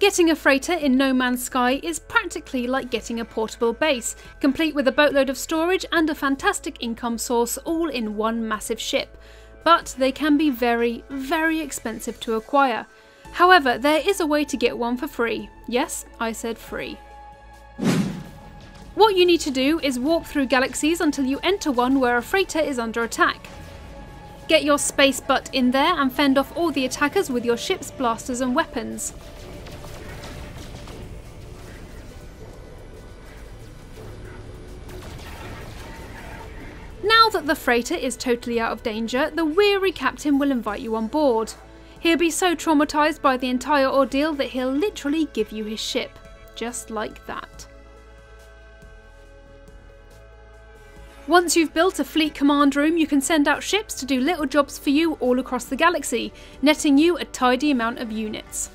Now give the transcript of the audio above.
Getting a freighter in No Man's Sky is practically like getting a portable base, complete with a boatload of storage and a fantastic income source all in one massive ship. But they can be very, very expensive to acquire. However, there is a way to get one for free. Yes, I said free. What you need to do is warp through galaxies until you enter one where a freighter is under attack. Get your space butt in there and fend off all the attackers with your ship's blasters and weapons. Now that the freighter is totally out of danger, the weary captain will invite you on board. He'll be so traumatised by the entire ordeal that he'll literally give you his ship. Just like that. Once you've built a fleet command room, you can send out ships to do little jobs for you all across the galaxy, netting you a tidy amount of units.